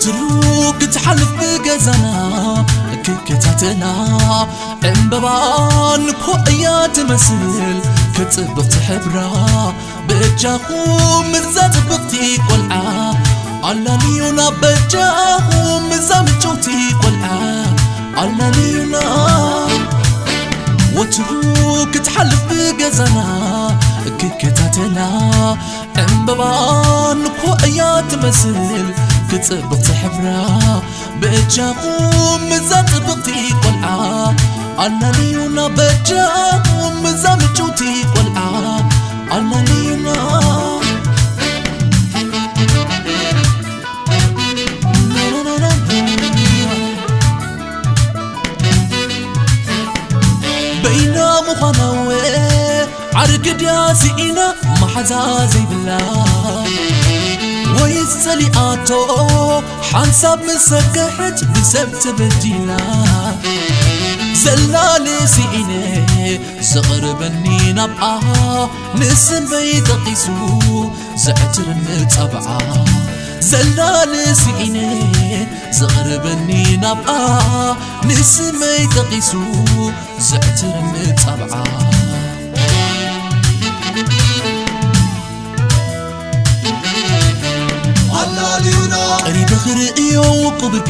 تروق تحلف بقزنا كيكتاتنا. انبران كوئيات مسل كتبغ تحبرا بجاقو مزات بغتي قلعا على ليونا بجاقو مزام جوتي قلعا على ليونا وتروك تحلف بقزنا كيكتاتنا. انبران كوئيات مسل كتبغ تحبرا مزات بغتي قلعا على ليونا بجاكو مزام جوتي قلعا على ليونا. بينا مخنوي عرق دياسينا محزا زي بالله. ويسلياتو حنساب مسكحت بسبت بدينا. زلالي سيني صغر بني نبقى نسم بيت قيسو زعتر متبعا زلال سيني صغر بني نبقى نسم بيت قيسو زعتر متبعا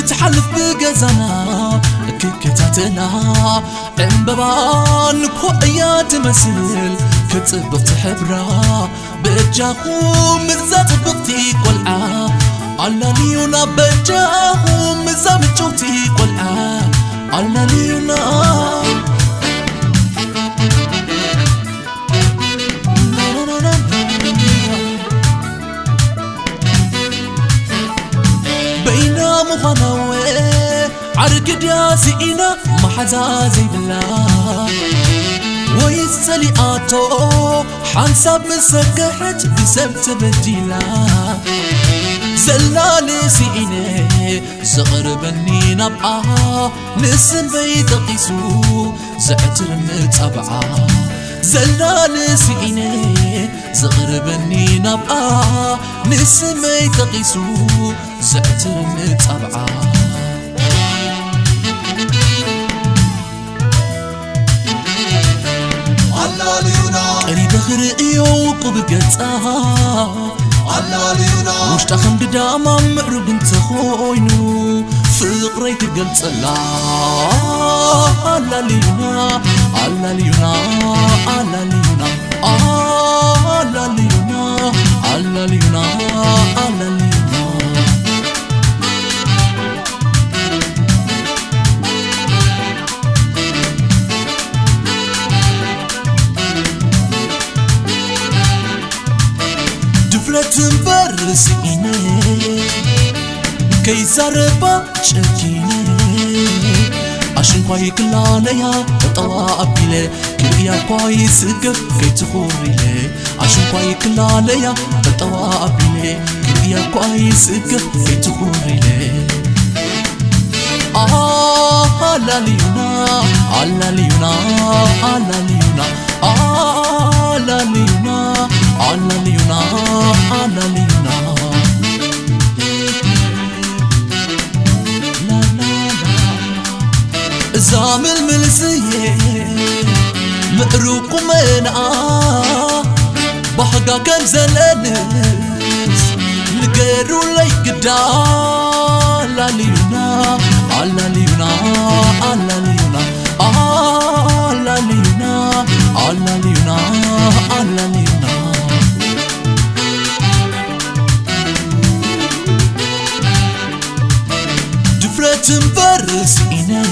تحلف بقزنا ككتاتنا انببان كوئيا تمثل كتصبغت حبرا بجاكو مزات بغتي قلعا على ليونا بجاكو مزام جوتي قلعا عرق دياسينا محزا زي بالله ويسلياتو حنساب مسكحت بسبت بديلا زلالي سيني صغر بني نبقى نسم بيت قيسو زعتر متبعا زلال سيني صغر بني نبقى نسم بيت قيسو زعتر متبعا قريب خرقيو وقب قرصها علاليونا وشتا خمد داما معرب انت خوينو فقري سنبرس إني كيزار باشكيني عشان قوي كلاني يا طلع أبيلي كبيا قوي سقف كي تخوري لي عشان قوي كلاني يا طلع أبيلي كبيا قوي سقف كي تخوري لي آه على ليونا على ليونا على ليونا آه على ليونا على ليونا زامل ملسيه مقروق ومنعا بحقا كان زلانس لقيرو لي قدا على ليونا على ليونا على ليونا تنبرز إنا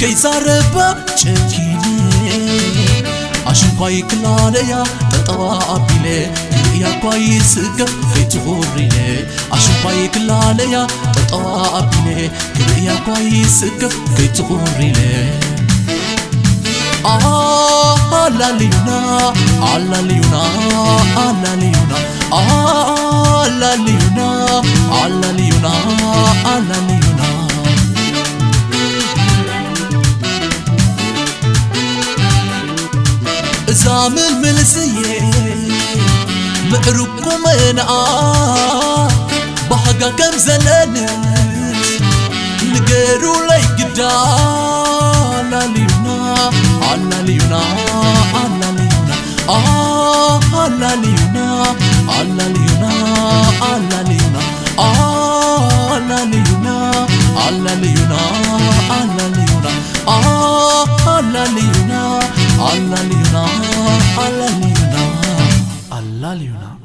كيزار باب تشكيني عشان قاي كلاليا تطوى بلي يا قاي سقف في تغوريني عشان قاي كلاليا تطوى بلي يا قاي سقف في تغوريني آه،, آه لا ليونا على ليونا على ليونا آه لا ليونا آه، على اليونان على اليونان زامن ملسية مقربكم أنا بحقا كم زلانت نقروا لي قدام Alleluia, Alleluia, ah, Alleluia, Alleluia, Alleluia, Alleluia.